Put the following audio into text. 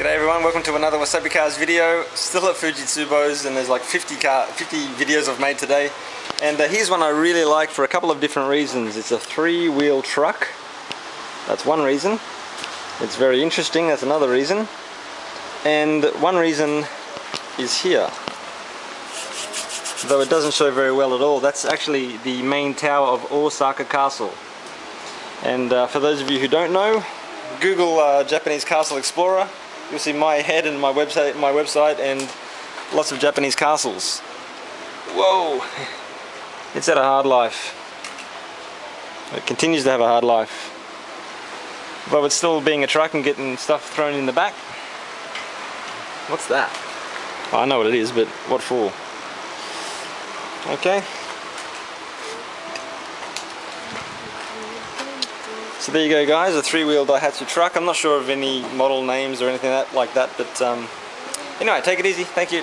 welcome to another Wasabi Cars video. Still at Fujitsubo's and there's like 50 car, 50 videos I've made today. And uh, here's one I really like for a couple of different reasons. It's a three-wheel truck. That's one reason. It's very interesting, that's another reason. And one reason is here. Though it doesn't show very well at all. That's actually the main tower of Osaka Castle. And uh, for those of you who don't know, Google uh, Japanese Castle Explorer. You'll see my head and my website, my website, and lots of Japanese castles. Whoa! It's had a hard life. It continues to have a hard life. But it's still being a truck and getting stuff thrown in the back. What's that? I know what it is, but what for? Okay. So there you go guys, a three-wheel Daihatsu truck. I'm not sure of any model names or anything like that, but um, anyway, take it easy. Thank you.